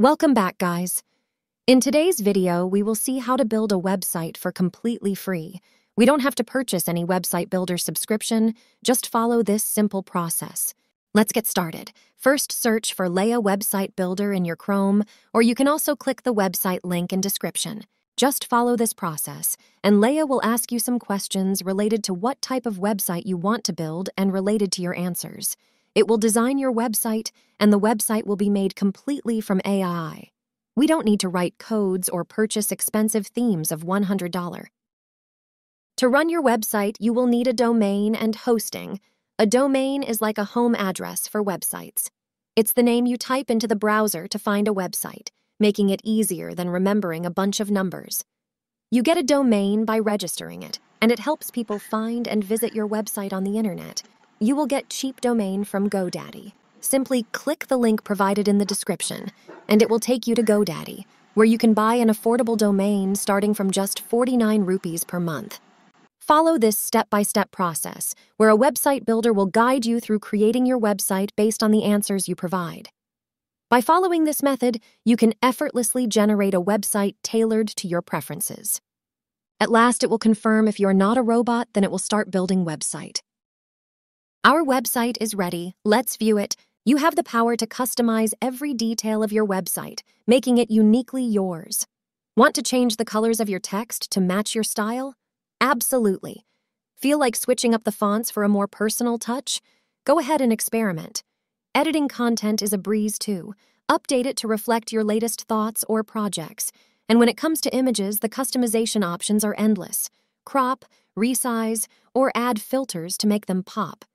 Welcome back, guys. In today's video, we will see how to build a website for completely free. We don't have to purchase any website builder subscription, just follow this simple process. Let's get started. First, search for Leia Website Builder in your Chrome, or you can also click the website link in description. Just follow this process, and Leia will ask you some questions related to what type of website you want to build and related to your answers. It will design your website, and the website will be made completely from AI. We don't need to write codes or purchase expensive themes of $100. To run your website, you will need a domain and hosting. A domain is like a home address for websites. It's the name you type into the browser to find a website, making it easier than remembering a bunch of numbers. You get a domain by registering it, and it helps people find and visit your website on the internet you will get cheap domain from GoDaddy. Simply click the link provided in the description, and it will take you to GoDaddy, where you can buy an affordable domain starting from just 49 rupees per month. Follow this step by step process, where a website builder will guide you through creating your website based on the answers you provide. By following this method, you can effortlessly generate a website tailored to your preferences. At last, it will confirm if you're not a robot, then it will start building website. Our website is ready. Let's view it. You have the power to customize every detail of your website, making it uniquely yours. Want to change the colors of your text to match your style? Absolutely. Feel like switching up the fonts for a more personal touch? Go ahead and experiment. Editing content is a breeze too. Update it to reflect your latest thoughts or projects. And when it comes to images, the customization options are endless. Crop, resize, or add filters to make them pop.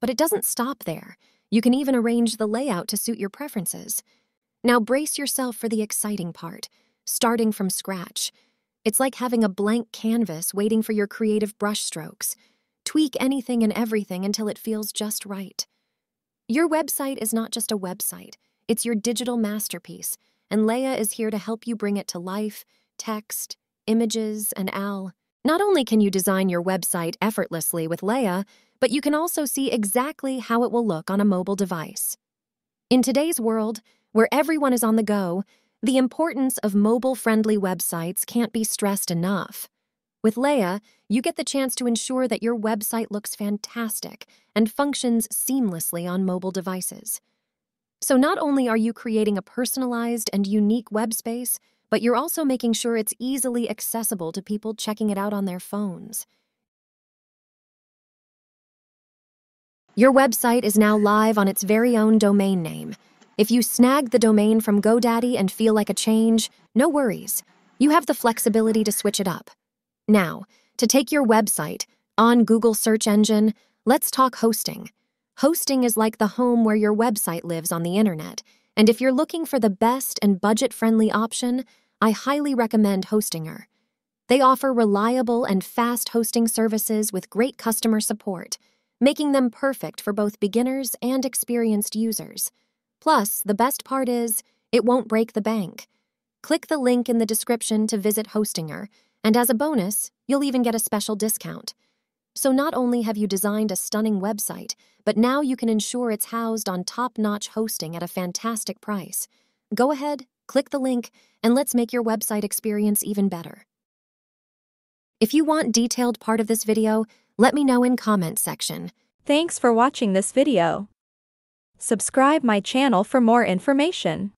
But it doesn't stop there. You can even arrange the layout to suit your preferences. Now brace yourself for the exciting part, starting from scratch. It's like having a blank canvas waiting for your creative brushstrokes. Tweak anything and everything until it feels just right. Your website is not just a website, it's your digital masterpiece, and Leia is here to help you bring it to life, text, images, and AI. Not only can you design your website effortlessly with Leia, but you can also see exactly how it will look on a mobile device. In today's world, where everyone is on the go, the importance of mobile friendly websites can't be stressed enough. With Leia, you get the chance to ensure that your website looks fantastic and functions seamlessly on mobile devices. So, not only are you creating a personalized and unique web space, but you're also making sure it's easily accessible to people checking it out on their phones. Your website is now live on its very own domain name. If you snag the domain from GoDaddy and feel like a change, no worries. You have the flexibility to switch it up. Now, to take your website on Google search engine, let's talk hosting. Hosting is like the home where your website lives on the internet, and if you're looking for the best and budget-friendly option, I highly recommend Hostinger. They offer reliable and fast hosting services with great customer support making them perfect for both beginners and experienced users. Plus, the best part is, it won't break the bank. Click the link in the description to visit Hostinger, and as a bonus, you'll even get a special discount. So not only have you designed a stunning website, but now you can ensure it's housed on top-notch hosting at a fantastic price. Go ahead, click the link, and let's make your website experience even better. If you want detailed part of this video, let me know in comment section. Thanks for watching this video. Subscribe my channel for more information.